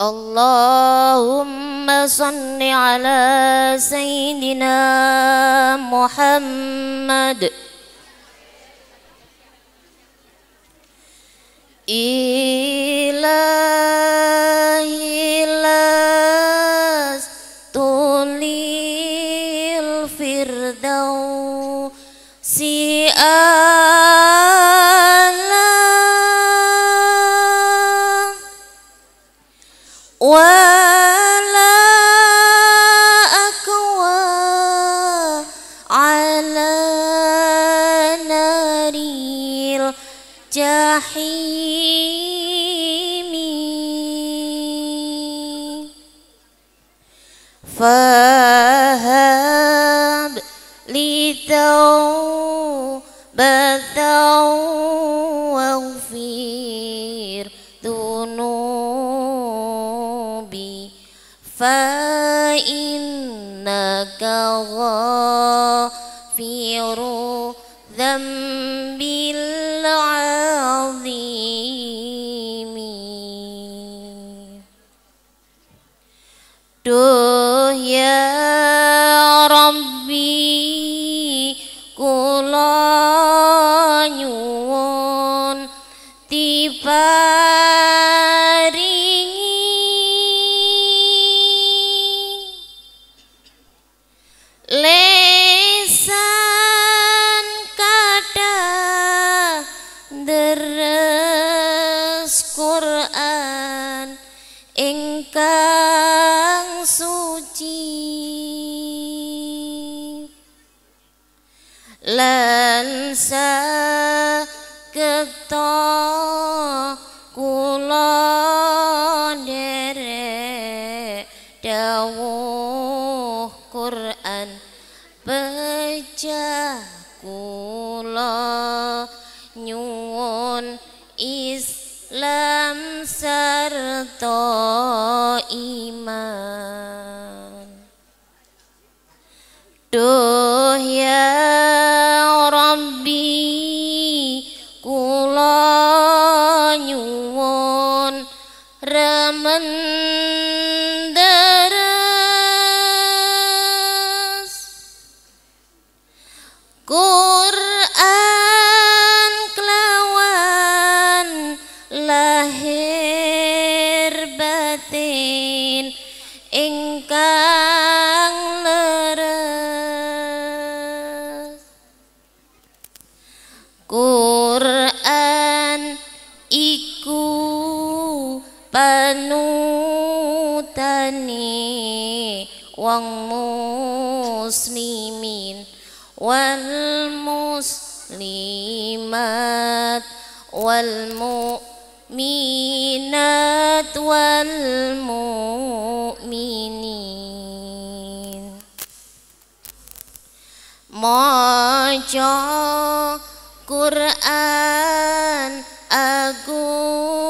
اللهم صل على سيدنا محمد. إلهي لست للفردوس أعلى What. فإنك غافر ذنب dawuh Quran pecah kula nyuwun Islam serta iman. Duh ya Rabbi kula nyuwun remen panutane wong muslimin wal muslimat wal mu'minat wal mu'minin. Maca Quran agung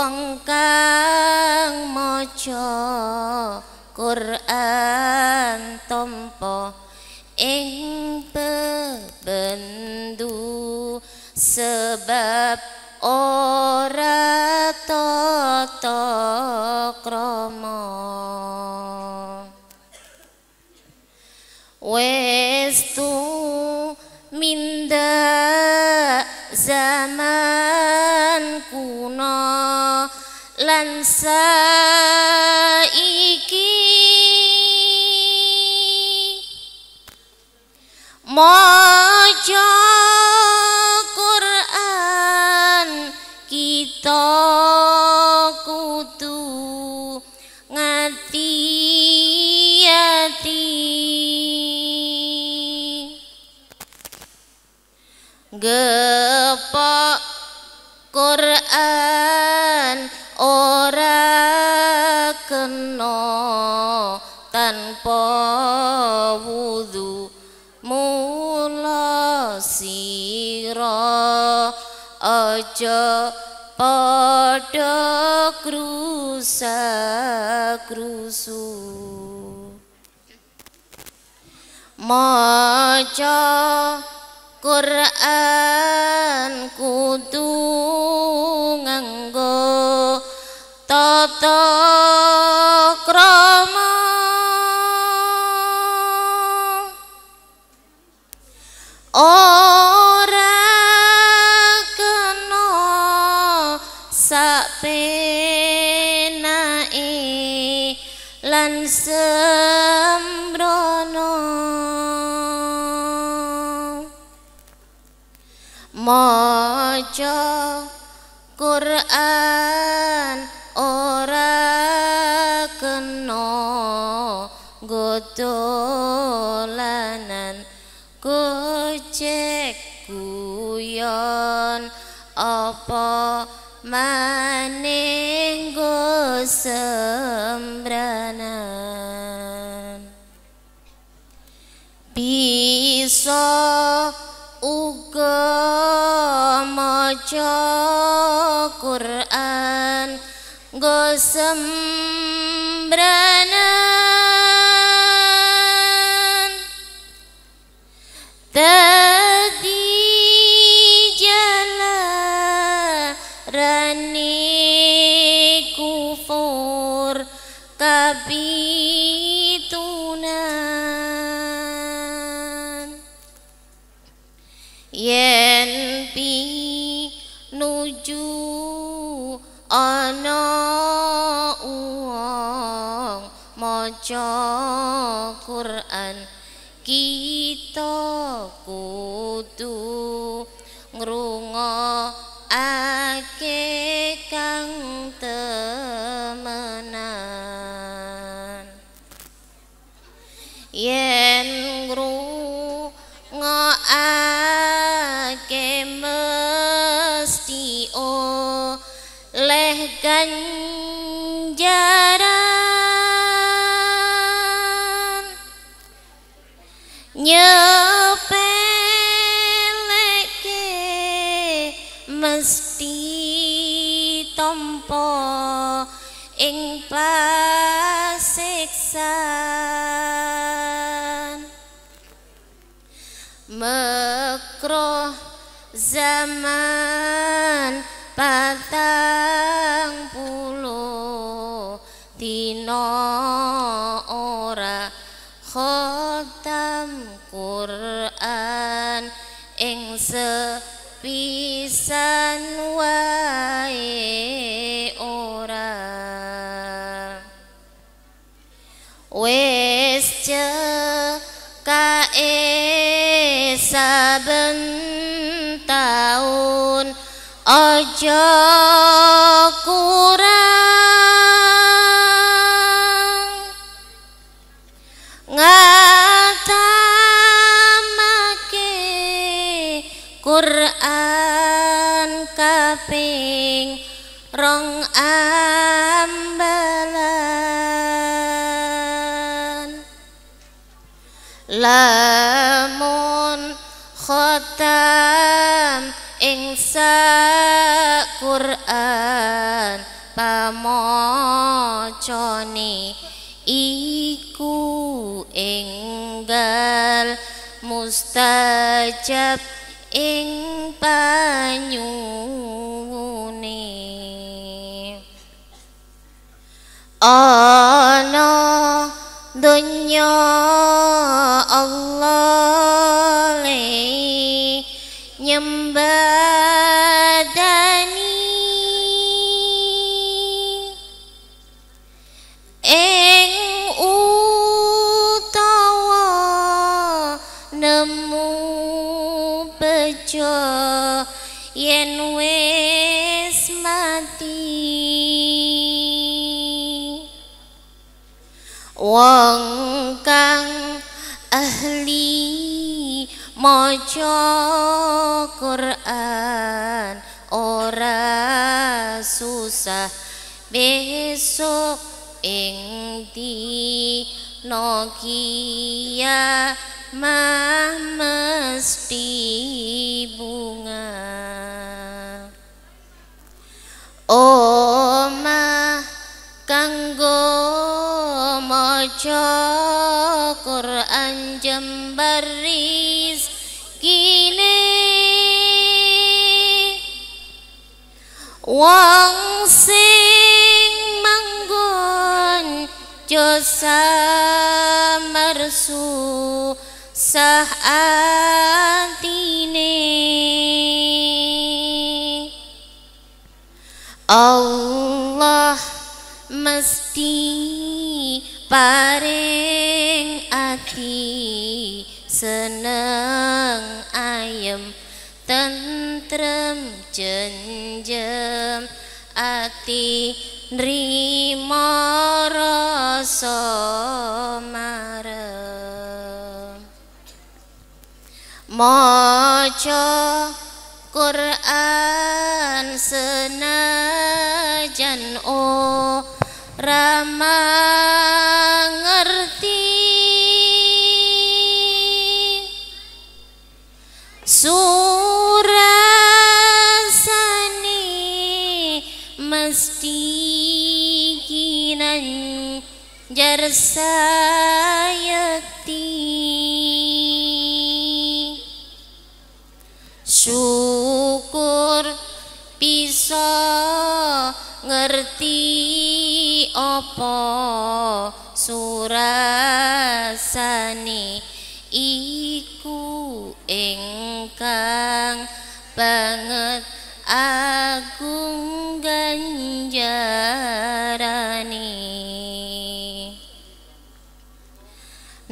wong kang maca Quran tampa ing bebendu sebab ora tata krama. Wis tu minda zaman kuno lan saiki. Maca Quran kita kudu ngati-ati gepok Quran ora kena tanpa wudu. Mula sira aja padha krusa krusu. Maca Quran. Maca Quran ora kena godolanan gojek guyon apa maning maca Quran go sembranan. Tadi jalarani kufur kapitunan yen pi nuju ana uang maca ganjaran nyepeleke mesti tompo ing pasiksan. Mekroh zaman patang puluh dino ora khotam Quran ing sepisan wae ora. Wis cekae saben taun aja kurang ngatamake Quran kaping rong ambalan. Lamun khotam ing Quran pamocone iku enggal mustajab ing panyune. Ana dunya Allah nyembadani ing utawa nemu bejo yen wis mati. Wong maca Quran ora susah. Besok ing Nokia mah mesti bunga. Oma kanggo maca Quran jembaris wong sing manggon josa mersu sah atine. Allah mesti paring ati seneng ayem tentrem jenjem ati nrimo rasa marem. Maca Quran senajan ora mangerti. Surasani jarsayati syukur bisa ngerti apa surasani iku ingkang banget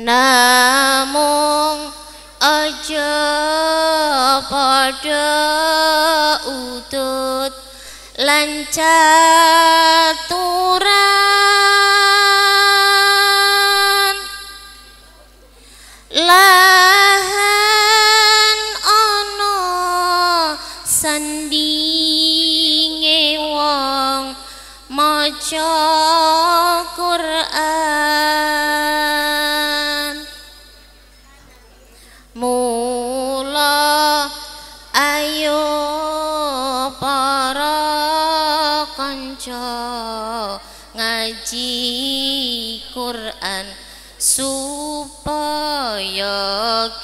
namung aja pada utut lan caturan. Lahan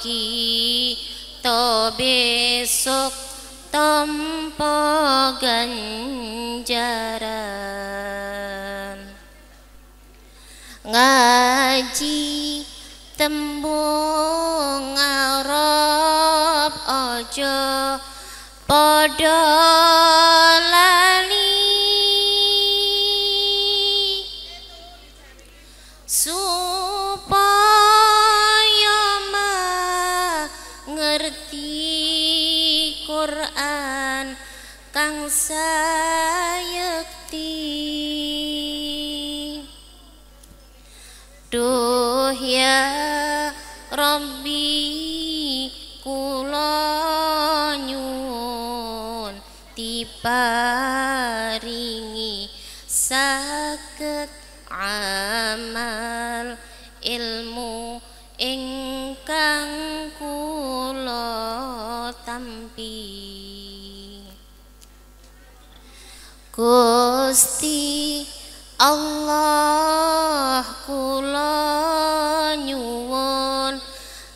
kita besok tanpa ganjaran. Ngaji tembung Arab aja mengerti Quran kang sayekti. Duh ya Rabbi kula nyuwun diparingi saged amal ilmu ingkang tampi Gusti Allah kula nyuwun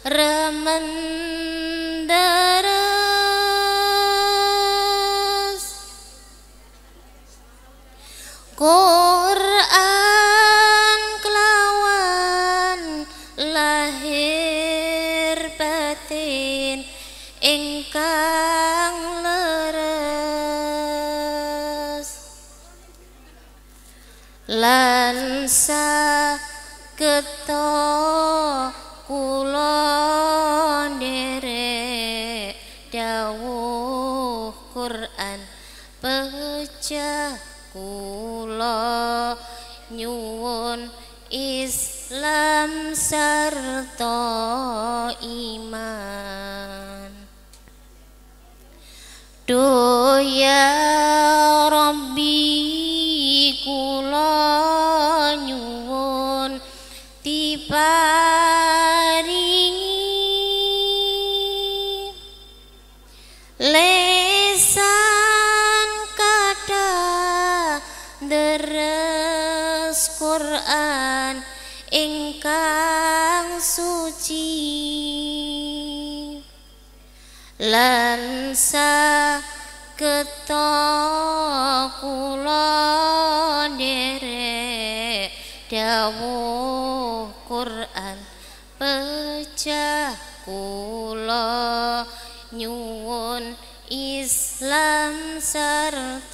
remen Quran kelawan lahir batin ingkang leres. Lan sageta kula nderek dawuh Quran. Pecah kula nyuwun Islam sarta iman suci. Lan ketok kula derek dawuh Quran. Pecah kula nyuwun Islam serta